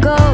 go.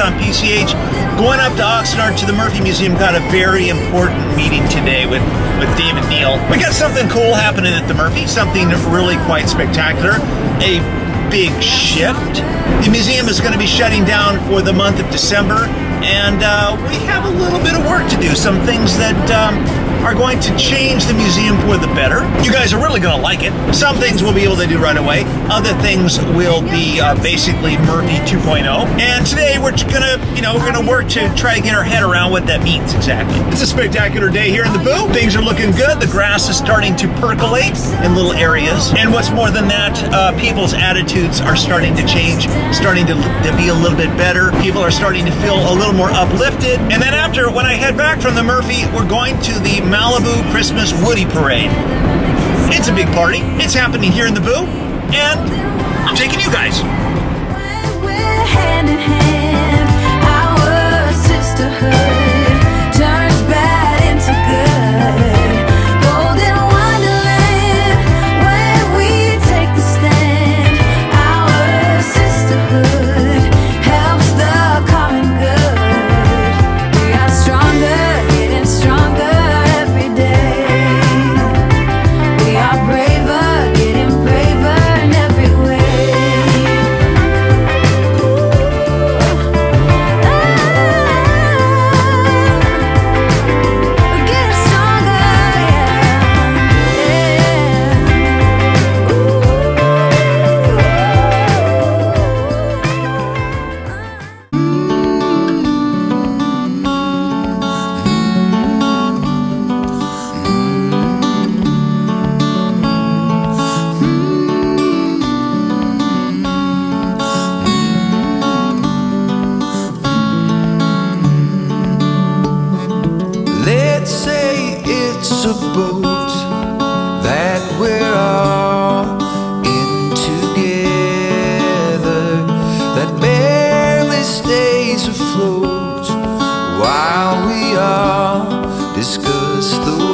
On PCH, going up to Oxnard to the Murphy Museum. Got a very important meeting today with, with David Neal. We got something cool happening at the Murphy, something really quite spectacular. A big shift. The museum is going to be shutting down for the month of December, and uh, we have a little bit of work to do. Some things that um, are going to change the museum for the better. You guys are really going to like it. Some things we'll be able to do right away. Other things will be uh, basically Murphy 2.0. And today we're going to, you know, we're going to work to try to get our head around what that means exactly. It's a spectacular day here in the booth. Things are looking good. The grass is starting to percolate in little areas. And what's more than that, uh, people's attitudes are starting to change, starting to, to be a little bit better. People are starting to feel a little more uplifted. And then after, when I head back from the Murphy, we're going to the Malibu Christmas Woodie Parade. It's a big party. It's happening here in the Bu, and I'm taking you guys. Hand hand, our sisterhood discuss the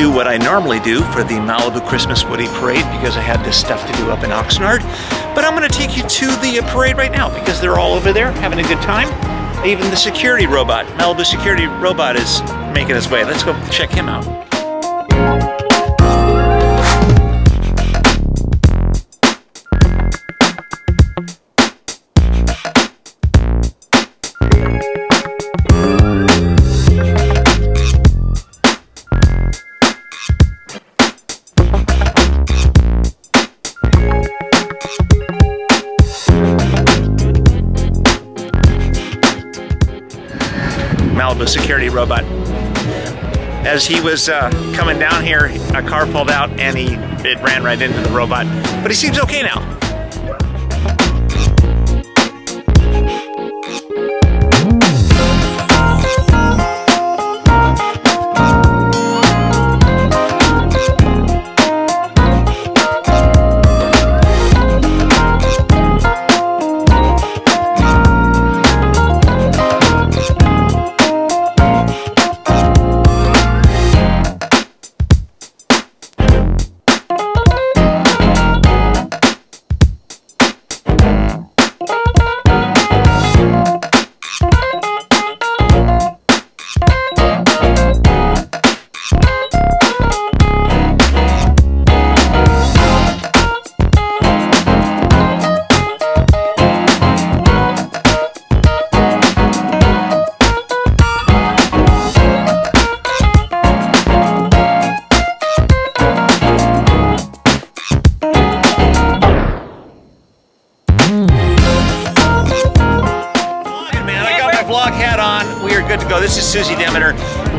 do what I normally do for the Malibu Christmas Woodie Parade because I had this stuff to do up in Oxnard. But I'm going to take you to the parade right now because they're all over there having a good time. Even the security robot, Malibu security robot, is making his way. Let's go check him out. Malibu security robot. As he was uh, coming down here, a car pulled out and he it ran right into the robot. But he seems okay now.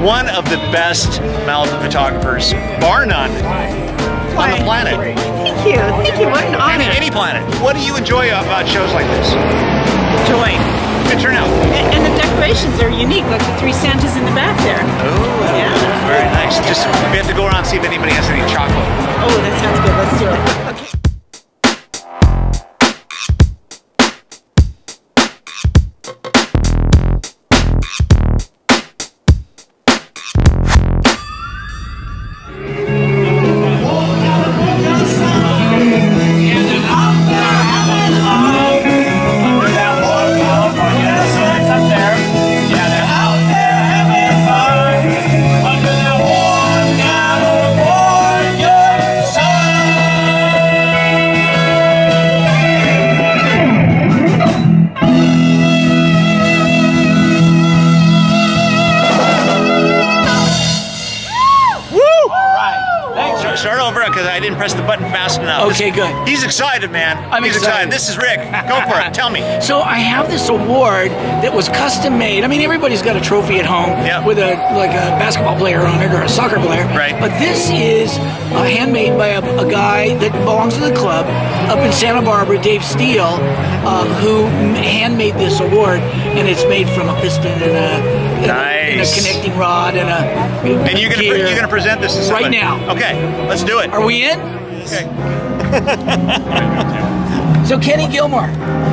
One of the best Malibu photographers, bar none, on the planet. Thank you. Thank you. What an Any, honor. any planet. What do you enjoy about shows like this? Joy. Good turnout. And, and the decorations are unique, like the three Santas in the back there. Oh, Yeah. very nice. Just we have to go around and see if anybody has any chocolate. Oh, that sounds good. Let's do it. Press the button fast enough. Okay, This- good. He's excited, man. I'm He's excited. This is Rick. Go for it. Tell me. So I have this award that was custom made. I mean, everybody's got a trophy at home Yeah. with a like a basketball player on it or a soccer player. Right. But this is uh, handmade by a, a guy that belongs to the club up in Santa Barbara, Dave Steele, uh, who handmade this award, and it's made from a piston and a. a- And a Nice. Rod and a. And you're gonna pre- you're gonna present this to Right somebody. now. Okay, let's do it. Are we in? Okay. So Kenny Gilmore,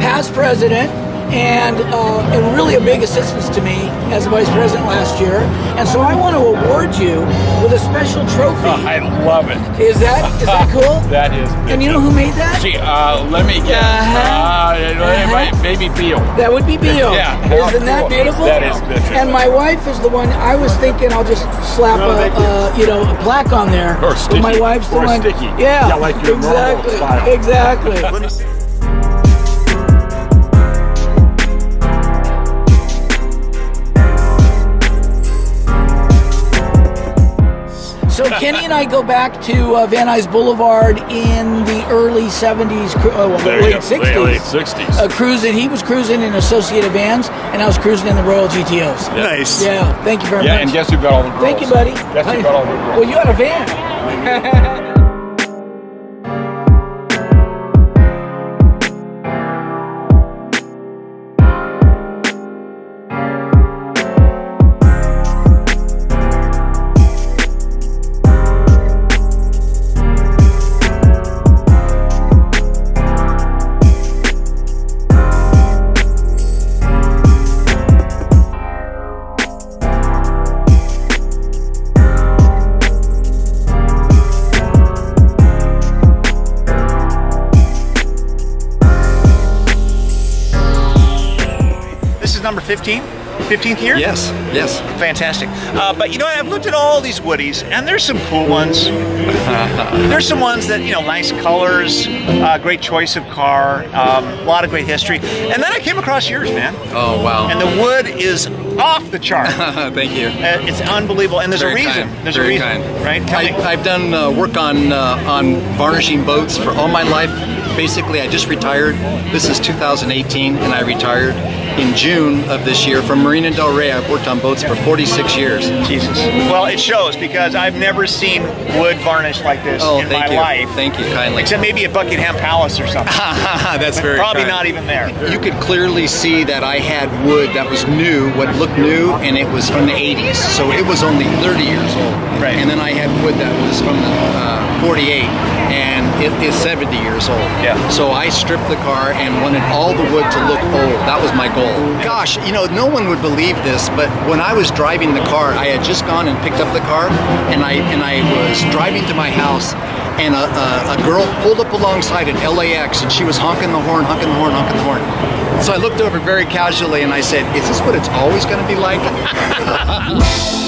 past president, and uh, and really a big assistance to me as a vice president last year. And so I want to award you with a special trophy. I love it. Is that is that cool? That is. And you know who made that? See, uh, let me guess. Uh-huh. Uh, Uh-huh. Maybe Beal. That would be Beal. Yeah, Isn't that beautiful? That is- that's And my wife is the one. I was thinking I'll just slap No, a, thank you. know a plaque on there. Or But my sticky. wife's the Or one. sticky. Yeah. Yeah, like your exactly. Exactly. So Kenny and I go back to uh, Van Nuys Boulevard in the early '70s, cru- uh, well, late '60s. Late 60s. Uh, cruising, he was cruising in Associated Vans, and I was cruising in the Royal GTOs. Nice. Yeah, thank you very yeah, much. and guess who got all the girls? thank you, buddy. Guess who got all the girls? Well, you had a van. 15? 15th year? Yes, yes. Fantastic. Uh, but you know, I've looked at all these Woodies, and there's some cool ones. there's some ones that, you know, nice colors, uh, great choice of car, um, a lot of great history. And then I came across yours, man. Oh, wow. And the wood is off the chart. Uh, Thank you. it's unbelievable, and there's Very a reason. kind. There's Very a reason, kind. right? Tell. I, I've done uh, work on uh, on varnishing boats for all my life. Basically, I just retired. This is 2018, and I retired in June of this year from Marina Del Rey. I've worked on boats for 46 years. Jesus. Well, it shows because I've never seen wood varnish like this Oh, in thank my you. life. Thank you kindly. Except maybe at Buckingham Palace or something. That's very Probably kind. not even there. You could clearly see that I had wood that was new, what looked new, and it was from the 80s. So it was only 30 years old. Right. And then I had wood that was from the uh, 48, and it is 70 years old. Yeah. So I stripped the car and wanted all the wood to look old. That was my goal. Gosh, you know, no one would believe this, but when I was driving the car, I had just gone and picked up the car, and I and I was driving to my house, and a, a, a girl pulled up alongside at LAX, and she was honking the horn, honking the horn, honking the horn. So I looked over very casually, and I said, "Is this what it's always going to be like?"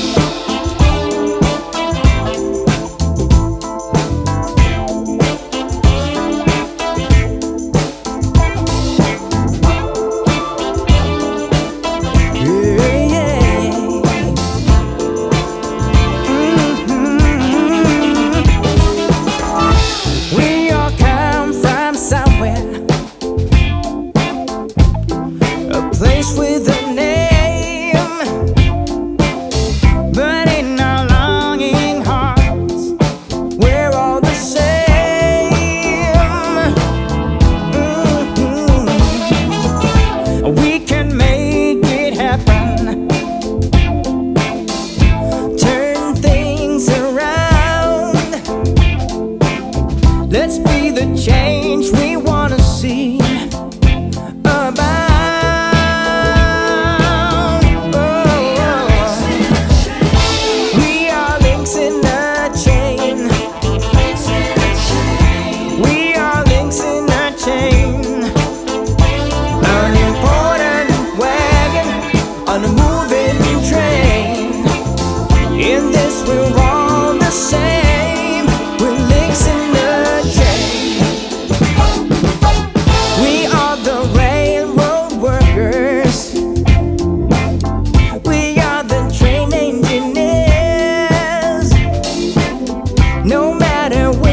with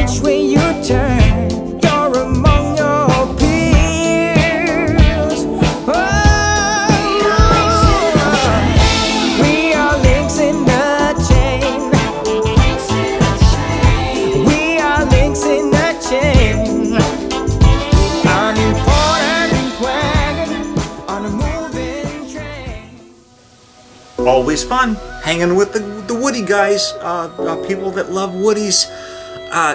which way you turn, you're among your peers. Oh, we are links in the chain. We are links in the chain. An important wagon on a moving train. always fun hanging with the, the Woody guys, uh, uh, people that love Woodies. Uh,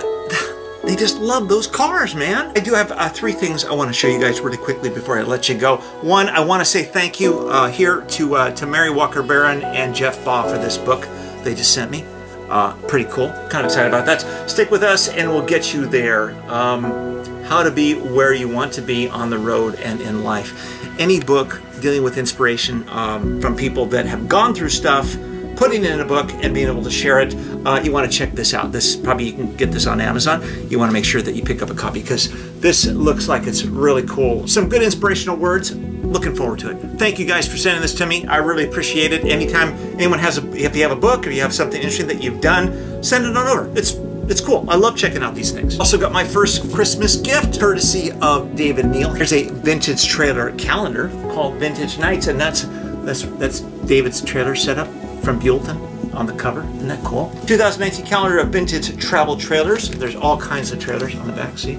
they just love those cars, man. I do have uh, three things I want to show you guys really quickly before I let you go. One, I want to say thank you uh, here to uh, to Mary Walker Barron and Jeff Baugh for this book they just sent me. Uh, pretty cool. Kind of excited about that. Stick with us, and we'll get you there. Um, how to be where you want to be on the road and in life. Any book dealing with inspiration um, from people that have gone through stuff, putting it in a book and being able to share it, uh, you want to check this out. This probably you can get this on Amazon. You want to make sure that you pick up a copy because this looks like it's really cool. Some good inspirational words. Looking forward to it. Thank you guys for sending this to me. I really appreciate it. Anytime anyone has a, if you have a book or you have something interesting that you've done, send it on over. It's it's cool. I love checking out these things. Also got my first Christmas gift courtesy of David Neal. Here's a vintage trailer calendar called Vintage Nights, and that's that's that's David's trailer setup from Buellton on the cover. Isn't that cool? 2019 calendar of vintage travel trailers. There's all kinds of trailers on the back. See,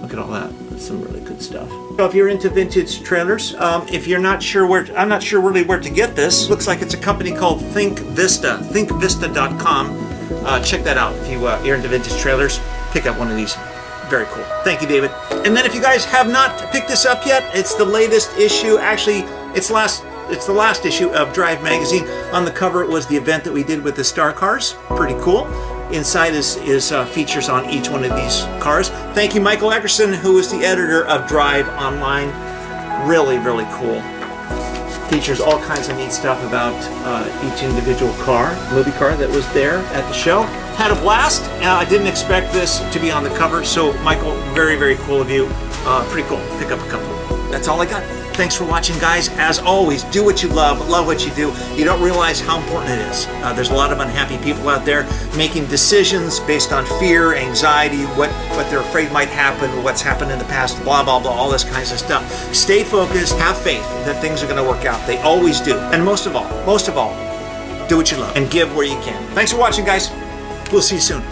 look at all that. That's some really good stuff. So if you're into vintage trailers, um, if you're not sure where, I'm not sure really where to get this. Looks like it's a company called Think Vista. ThinkVista.com. Uh, check that out. If you, uh, you're into vintage trailers, pick up one of these. Very cool. Thank you, David. And then if you guys have not picked this up yet, it's the latest issue. Actually, it's last. It's the last issue of Drive Magazine. On the cover was the event that we did with the Star Cars. Pretty cool. Inside is, is uh, features on each one of these cars. Thank you, Michael Eckerson, who is the editor of Drive Online. Really, really cool. features all kinds of neat stuff about uh, each individual car, movie car that was there at the show. Had a blast. Uh, I didn't expect this to be on the cover, so Michael, very, very cool of you. Uh, pretty cool. Pick up a couple. That's all I got. Thanks for watching, guys. As always, do what you love, love what you do. You don't realize how important it is. Uh, there's a lot of unhappy people out there making decisions based on fear, anxiety, what, what they're afraid might happen, what's happened in the past, blah, blah, blah, all this kinds of stuff. Stay focused, have faith that things are going to work out. They always do. And most of all, most of all, do what you love and give where you can. Thanks for watching, guys. We'll see you soon.